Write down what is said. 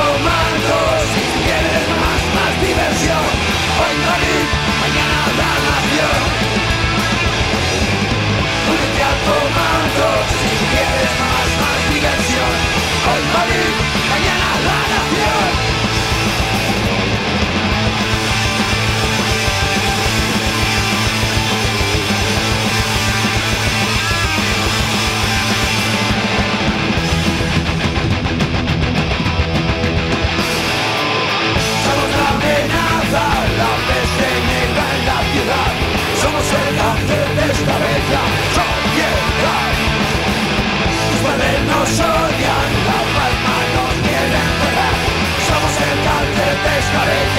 moment cáncer